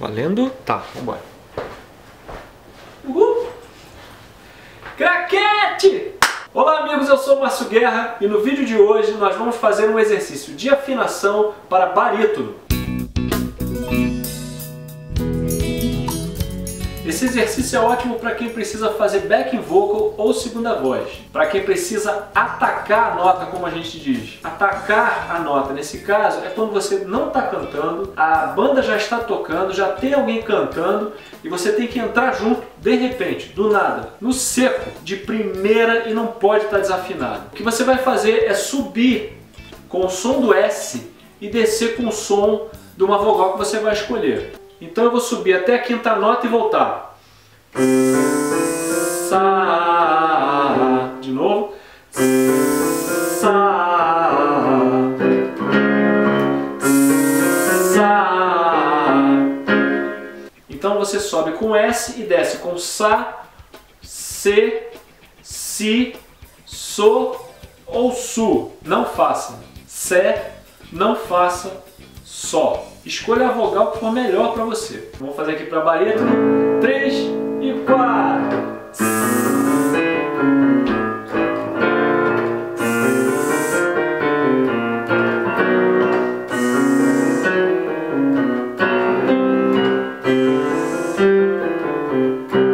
Valendo? Tá, vambora. Uhul! Craquete! Olá amigos, eu sou o Márcio Guerra e no vídeo de hoje nós vamos fazer um exercício de afinação para barítono. Esse exercício é ótimo para quem precisa fazer backing vocal ou segunda voz. Para quem precisa atacar a nota, como a gente diz. Atacar a nota, nesse caso, é quando você não está cantando, a banda já está tocando, já tem alguém cantando e você tem que entrar junto, de repente, do nada, no seco, de primeira e não pode estar tá desafinado. O que você vai fazer é subir com o som do S e descer com o som de uma vogal que você vai escolher. Então eu vou subir até a quinta nota e voltar. Sa, de novo. Sa, Sa. Então você sobe com S e desce com Sa, Se, Si, So ou Su. Não faça. Se, não faça só. Escolha a vogal que for melhor para você. Vamos fazer aqui para barítono. 3 e 4. vou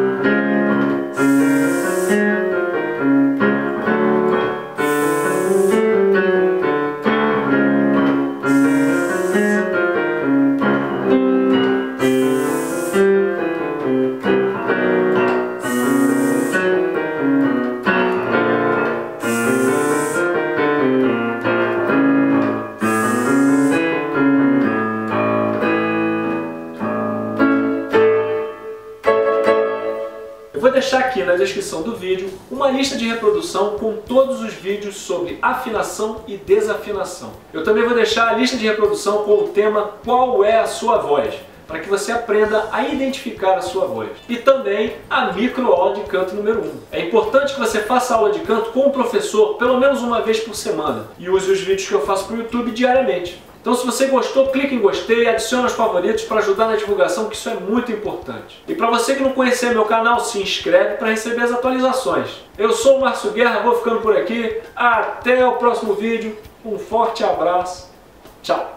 deixar aqui na descrição do vídeo uma lista de reprodução com todos os vídeos sobre afinação e desafinação. Eu também vou deixar a lista de reprodução com o tema Qual é a sua voz? para que você aprenda a identificar a sua voz. E também a microaula de canto número 1. É importante que você faça aula de canto com o professor pelo menos uma vez por semana e use os vídeos que eu faço para o YouTube diariamente. Então se você gostou, clique em gostei, adicione aos favoritos para ajudar na divulgação, que isso é muito importante. E para você que não conhecer meu canal, se inscreve para receber as atualizações. Eu sou o Márcio Guerra, vou ficando por aqui. Até o próximo vídeo. Um forte abraço. Tchau.